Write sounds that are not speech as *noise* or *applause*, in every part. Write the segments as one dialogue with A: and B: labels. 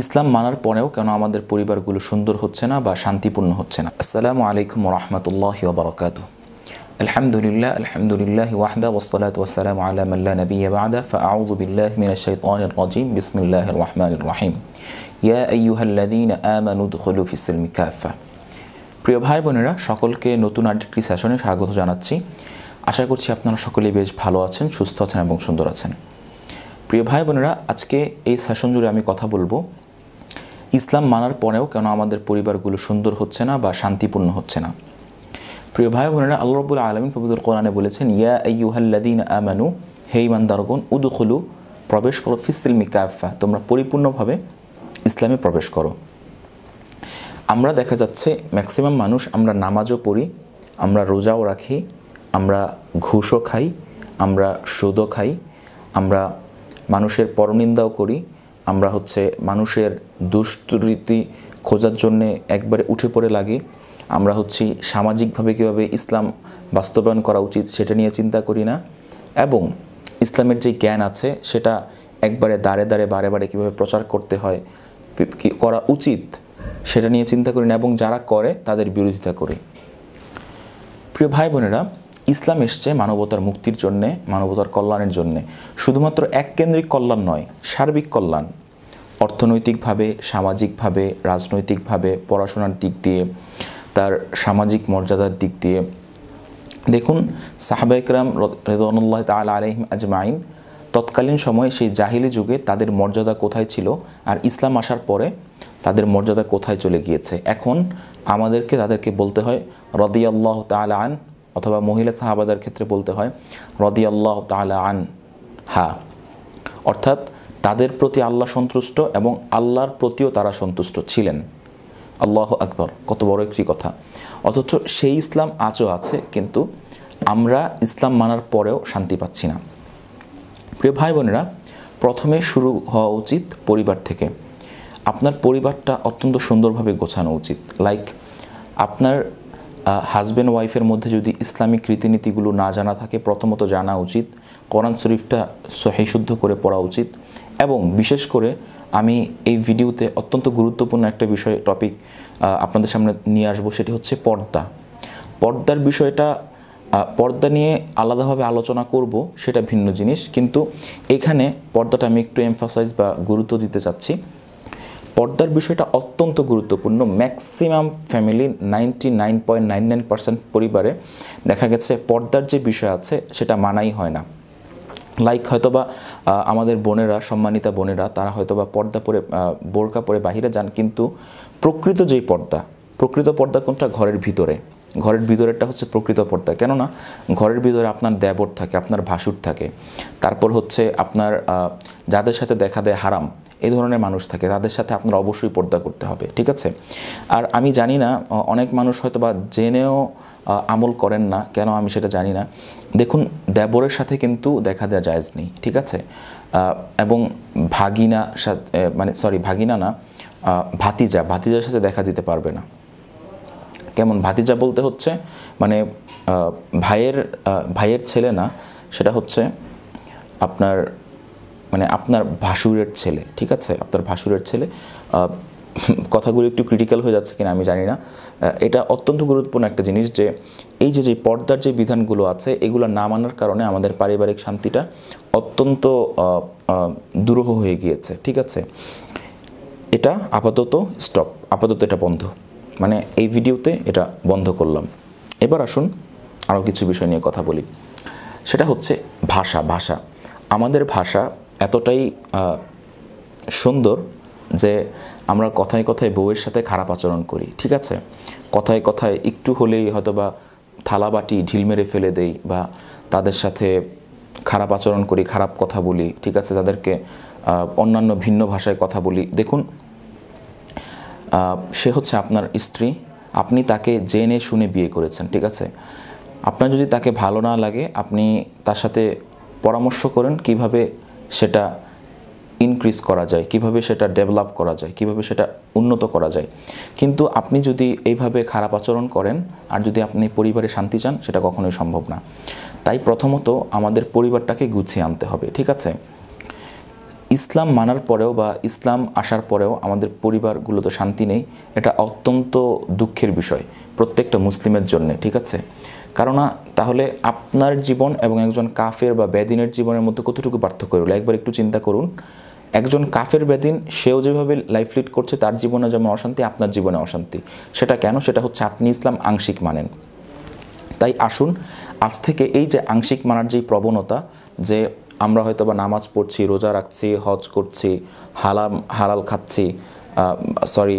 A: ইসলাম মানার পরেও কেন আমাদের পরিবারগুলো সুন্দর হচ্ছে না বা শান্তিপূর্ণ হচ্ছে না? আসসালামু আলাইকুম রহমতুল্লাহ বারকাত আলহামদুলিল্লাহ আলহামদুলিল্লাহ ওয়াহদা ওসলাত ওসালাম আলাম আল্লাহ নবী বাদা ফাউদ বিল্লাহ মিনাশাইতান রাজিম। বিসমিল্লাহ রহমান রাহিম। ইয়া আইয়ুহাল্লাদিন আমানু দুখলু ফিসিল মিকাফা প্রিয় ভাই বোনেরা, সকলকে নতুন আরেকটি সেশনে স্বাগত জানাচ্ছি। আশা করছি আপনারা সকলেই বেশ ভালো আছেন, সুস্থ আছেন এবং সুন্দর আছেন। প্রিয় ভাই বোনেরা, আজকে এই সেশন জুড়ে আমি কথা বলব ইসলাম মানার পরেও কেন আমাদের পরিবারগুলো সুন্দর হচ্ছে না বা শান্তিপূর্ণ হচ্ছে না? প্রিয় ভাই বোনেরা, আল্লাহ রবুল আলমিন পবিত্র কোরআনে বলেছেন, ইয়া আইয়ুহাল্লাদিন আমানু, হে ইমানদারগণ উদুখুলু, প্রবেশ করো ফিসিলমি কাফা তোমরা পরিপূর্ণভাবে ইসলামে প্রবেশ করো। আমরা দেখা যাচ্ছে ম্যাক্সিমাম মানুষ, আমরা নামাজও পড়ি, আমরা রোজাও রাখি, আমরা ঘুষও খাই, আমরা সুদও খাই, আমরা মানুষের পরনিন্দাও করি আমরা হচ্ছে মানুষের দুষ্টরীতি খোঁজার জন্যে একবারে উঠে পড়ে লাগি। আমরা হচ্ছি সামাজিকভাবে কীভাবে ইসলাম বাস্তবায়ন করা উচিত সেটা নিয়ে চিন্তা করি না। এবং ইসলামের যে জ্ঞান আছে সেটা একবারে দাঁড়ে দাঁড়ে বারে বারে কীভাবে প্রচার করতে হয়, কি করা উচিত সেটা নিয়ে চিন্তা করি না এবং যারা করে তাদের বিরোধিতা করি। প্রিয় ভাই বোনেরা ইসলাম এসছে মানবতার মুক্তির জন্যে, মানবতার কল্যাণের জন্যে। শুধুমাত্র এক কেন্দ্রিক কল্যাণ নয়, সার্বিক কল্যাণ। অর্থনৈতিকভাবে, সামাজিকভাবে, রাজনৈতিকভাবে, পড়াশোনার দিক দিয়ে, তার সামাজিক মর্যাদার দিক দিয়ে। দেখুন, সাহাবা ইকরাম রেদনুল্লাহ তাল আলহিম আজমাইন, তৎকালীন সময়ে সেই জাহিলি যুগে তাদের মর্যাদা কোথায় ছিল আর ইসলাম আসার পরে তাদের মর্যাদা কোথায় চলে গিয়েছে? এখন আমাদেরকে তাদেরকে বলতে হয়, রদিয়াল্লাহ তাল আন অথবা মহিলা সাহাবাদের ক্ষেত্রে বলতে হয় রদি আল্লাহ তাল আন হা অর্থাৎ তাদের প্রতি আল্লাহ সন্তুষ্ট এবং আল্লাহর প্রতিও তারা সন্তুষ্ট ছিলেন। আল্লাহ আকবর, কত বড় একটি কথা। অথচ সেই ইসলাম আজও আছে, কিন্তু আমরা ইসলাম মানার পরেও শান্তি পাচ্ছি না। প্রিয় ভাই বোনেরা, প্রথমে শুরু হওয়া উচিত পরিবার থেকে। আপনার পরিবারটা অত্যন্ত সুন্দরভাবে গোছানো উচিত। লাইক আপনার হাজব্যান্ড ওয়াইফের মধ্যে যদি ইসলামিক রীতিনীতিগুলো না জানা থাকে, প্রথমত জানা উচিত। কোরআন শরীফটা সহিশুদ্ধ করে পড়া উচিত। এবং বিশেষ করে আমি এই ভিডিওতে অত্যন্ত গুরুত্বপূর্ণ একটা বিষয় টপিক আপনাদের সামনে নিয়ে আসব, সেটি হচ্ছে পর্দা। পর্দার বিষয়টা পর্দা নিয়ে আলাদাভাবে আলোচনা করব, সেটা ভিন্ন জিনিস। কিন্তু এখানে পর্দাটা আমি একটু এমফাসাইজ বা গুরুত্ব দিতে চাচ্ছি। পর্দার বিষয়টা অত্যন্ত গুরুত্বপূর্ণ। Maximum family ninety nine point nine nine percent পরিবারে দেখা গেছে পর্দার যে বিষয় আছে, সেটা মানাই হয় না। লাইক হয়তোবা আমাদের বোনেরা, সম্মানিতা বোনেরা, তারা হয়তোবা পর্দা পরে বোরকা পরে বাহিরে যান, কিন্তু প্রকৃত যেই পর্দা, প্রকৃত পর্দা কোনটা? ঘরের ভিতরে। ঘরের ভিতরেরটা হচ্ছে প্রকৃত পর্দা। কেননা, ঘরের ভিতরে আপনার দেবর থাকে, আপনার ভাসুর থাকে। তারপর হচ্ছে আপনার যাদের সাথে দেখা দেয় হারাম এই ধরনের মানুষ থাকে, তাদের সাথে আপনার অবশ্যই পর্দা করতে হবে, ঠিক আছে? আর আমি জানি না অনেক মানুষ হয়তো বা জেনেও আমল করেন না, কেন আমি সেটা জানি না। দেখুন, দেবরের সাথে কিন্তু দেখা দেওয়া জায়জ নেই, ঠিক আছে? এবং ভাগিনা সাথে মানে সরি ভাগিনা না ভাতিজা, ভাতিজার সাথে দেখা দিতে পারবে না। কেমন? ভাতিজা বলতে হচ্ছে মানে ভাইয়ের ভাইয়ের ছেলে না, সেটা হচ্ছে আপনার মানে আপনার ভাসুরের ছেলে, ঠিক আছে? আপনার ভাসুরের ছেলে। কথাগুলো একটু ক্রিটিক্যাল হয়ে যাচ্ছে কিনা আমি জানি না। এটা অত্যন্ত গুরুত্বপূর্ণ একটা জিনিস যে, এই যে যে পর্দার যে বিধানগুলো আছে, এগুলো না মানার কারণে আমাদের পারিবারিক শান্তিটা অত্যন্ত দুরূহ হয়ে গিয়েছে, ঠিক আছে? এটা আপাতত স্টপ আপাতত এটা বন্ধ। মানে এই ভিডিওতে এটা বন্ধ করলাম। এবার আসুন আরও কিছু বিষয় নিয়ে কথা বলি। সেটা হচ্ছে ভাষা ভাষা। আমাদের ভাষা এতটাই সুন্দর যে আমরা কথায় কথায় বউয়ের সাথে খারাপ আচরণ করি, ঠিক আছে? কথায় কথায় একটু হলেই হয়তো বা থালা বাটি ঢিল মেরে ফেলে দেই বা তাদের সাথে খারাপ আচরণ করি, খারাপ কথা বলি, ঠিক আছে? তাদেরকে অন্যান্য ভিন্ন ভাষায় কথা বলি। দেখুন সে হচ্ছে আপনার স্ত্রী। আপনি তাকে জেনে শুনে বিয়ে করেছেন, ঠিক আছে? আপনার যদি তাকে ভালো না লাগে, আপনি তার সাথে পরামর্শ করেন কীভাবে সেটা ইনক্রিজ করা যায়, কীভাবে সেটা ডেভেলপ করা যায়, কীভাবে সেটা উন্নত করা যায়। কিন্তু আপনি যদি এইভাবে খারাপ আচরণ করেন আর যদি আপনি পরিবারে শান্তি চান, সেটা কখনোই সম্ভব না। তাই প্রথমত আমাদের পরিবারটাকে গুছিয়ে আনতে হবে, ঠিক আছে? ইসলাম মানার পরেও বা ইসলাম আসার পরেও আমাদের পরিবারগুলোতে শান্তি নেই, এটা অত্যন্ত দুঃখের বিষয় প্রত্যেকটা মুসলিমের জন্য, ঠিক আছে? কেননা তাহলে আপনার জীবন এবং একজন কাফের বা বেদিনের জীবনের মধ্যে কতটুকু পার্থক্য রইল? একবার একটু চিন্তা করুন। একজন কাফের বেদিন, সেও যেভাবে লাইফ লিড করছে, তার জীবনে যেমন অশান্তি, আপনার জীবনে অশান্তি। সেটা কেন? সেটা হচ্ছে আপনি ইসলাম আংশিক মানেন। তাই আসুন, আজ থেকে এই যে আংশিক মানার যেই প্রবণতা, যে আমরা হয়তো বা নামাজ পড়ছি, রোজা রাখছি, হজ করছি, হালাম, হালাল খাচ্ছি সরি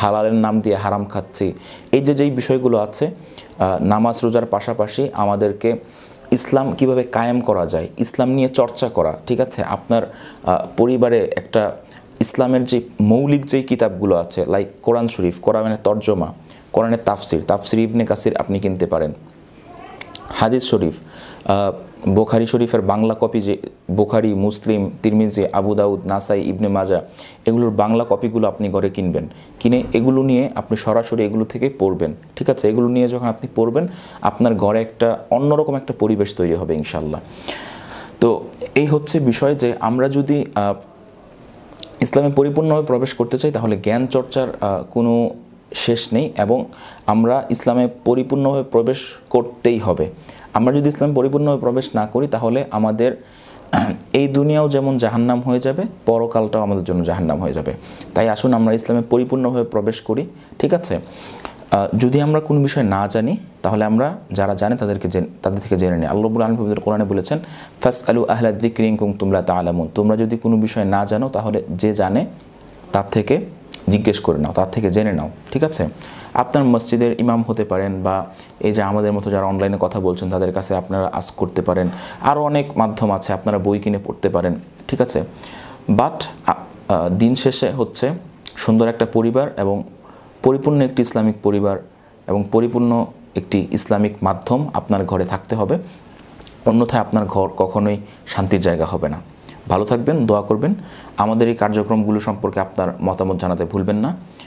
A: হালালের নাম দিয়ে হারাম খাচ্ছি, এই যে, যেই বিষয়গুলো আছে নামাজ রোজার পাশাপাশি আমাদেরকে ইসলাম কীভাবে কায়েম করা যায়, ইসলাম নিয়ে চর্চা করা, ঠিক আছে? আপনার পরিবারে একটা ইসলামের যে মৌলিক যেই কিতাবগুলো আছে লাইক কোরআন শরীফ, কোরআনের তর্জমা, কোরআনের তাফসির তাফসির ইবনে কাসির আপনি কিনতে পারেন। হাদিস শরীফ বোখারি শরীফের বাংলা কপি যে বোখারি, মুসলিম, তিরমিজি, আবু দাউদ, নাসাই, ইবনে মাজা, এগুলোর বাংলা কপিগুলো আপনি ঘরে কিনবেন। কিনে এগুলো নিয়ে আপনি সরাসরি এগুলো থেকে পড়বেন। ঠিক আছে? এগুলো নিয়ে যখন আপনি পড়বেন, আপনার ঘরে একটা অন্যরকম একটা পরিবেশ তৈরি হবে ইনশাল্লাহ তো এই হচ্ছে বিষয় যে আমরা যদি ইসলামে পরিপূর্ণভাবে প্রবেশ করতে চাই, তাহলে জ্ঞান চর্চার কোনো শেষ নেই এবং আমরা ইসলামে পরিপূর্ণভাবে প্রবেশ করতেই হবে। আমরা যদি ইসলাম পরিপূর্ণভাবে প্রবেশ না করি, তাহলে আমাদের *clears throat* এই দুনিয়াও যেমন জাহান্নাম হয়ে যাবে, পরকালটাও আমাদের জন্য জাহান্নাম হয়ে যাবে। তাই আসুন আমরা ইসলামে পরিপূর্ণভাবে প্রবেশ করি, ঠিক আছে? যদি আমরা কোনো বিষয় না জানি, তাহলে আমরা যারা জানে তাদেরকে তাদের থেকে জেনে নিই। আল্লাহবুল আলমদের কোরআনে বলেছেন ফাস আলু আহলা দিক্রিং কুম তোমরা তা আলামুন তোমরা যদি কোনো বিষয় না জানো, তাহলে যে জানে, তার থেকে জিজ্ঞেস করে নাও, তার থেকে জেনে নাও, ঠিক আছে? আপনার মসজিদের ইমাম হতে পারেন বা এই যে আমাদের মতো যারা অনলাইনে কথা বলছেন, তাদের কাছে আপনারা আস করতে পারেন। আরও অনেক মাধ্যম আছে, আপনারা বই কিনে পড়তে পারেন, ঠিক আছে? বাট দিন শেষে হচ্ছে সুন্দর একটা পরিবার এবং পরিপূর্ণ একটি ইসলামিক পরিবার এবং পরিপূর্ণ একটি ইসলামিক মাধ্যম আপনার ঘরে থাকতে হবে। অন্যথায় আপনার ঘর কখনোই শান্তির জায়গা হবে না। ভালো থাকবেন, দোয়া করবেন। আমাদের এই কার্যক্রমগুলো সম্পর্কে আপনার মতামত জানাতে ভুলবেন না।